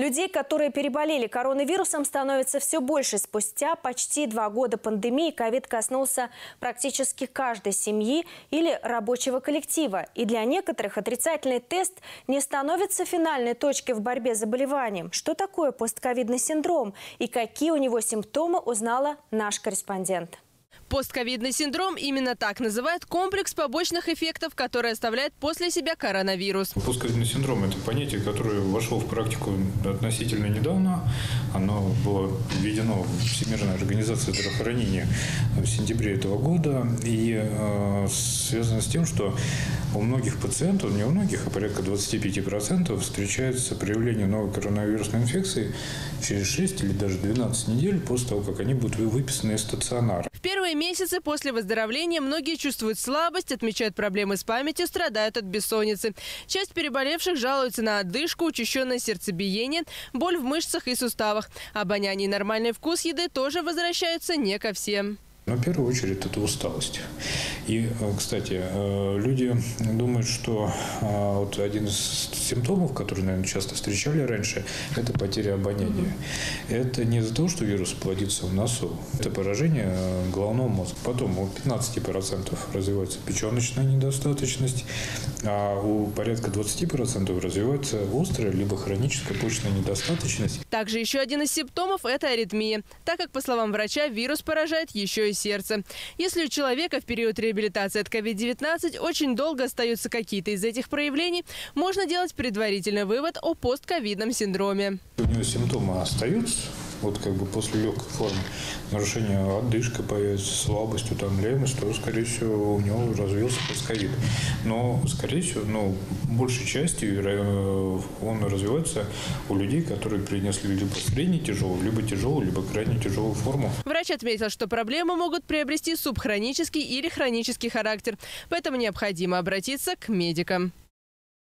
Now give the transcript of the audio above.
Людей, которые переболели коронавирусом, становится все больше. Спустя почти два года пандемии ковид коснулся практически каждой семьи или рабочего коллектива. И для некоторых отрицательный тест не становится финальной точкой в борьбе с заболеванием. Что такое постковидный синдром и какие у него симптомы, узнала наш корреспондент. Постковидный синдром именно так называют комплекс побочных эффектов, который оставляет после себя коронавирус. Постковидный синдром – это понятие, которое вошло в практику относительно недавно. Оно было введено в Всемирной организации здравоохранения в сентябре этого года и э, связано с тем, что у многих пациентов, не у многих, а порядка 25% встречается проявление новой коронавирусной инфекции через 6 или даже 12 недель после того, как они будут выписаны из стационара. В первые месяцы после выздоровления многие чувствуют слабость, отмечают проблемы с памятью, страдают от бессонницы. Часть переболевших жалуются на отдышку, учащенное сердцебиение, боль в мышцах и суставах. Обоняние и нормальный вкус еды тоже возвращаются не ко всем. Но в первую очередь это усталость. И, э, кстати, э, люди думают, что э, вот один из симптомов, которые, наверное, часто встречали раньше, это потеря обоняния. Это не из-за того, что вирус плодится в носу. Это поражение головного мозга. Потом у 15% развивается печеночная недостаточность, а у порядка 20% развивается острая либо хроническая почечная недостаточность. Также еще один из симптомов – это аритмия. Так как, по словам врача, вирус поражает еще и сердце. Если у человека в период реабилитации от COVID-19 очень долго остаются какие-то из этих проявлений, можно делать предварительный вывод о постковидном синдроме. У него симптомы остаются, вот как бы после легкой формы нарушения отдышка появится, слабость, утомляемость, то, скорее всего, у него развился постковид. Но, скорее всего, ну, большей частью э, он развивается у людей, которые принесли либо средне тяжелую, либо тяжелую, либо крайне тяжелую форму. Врач отметил, что проблемы могут приобрести субхронический или хронический характер, поэтому необходимо обратиться к медикам.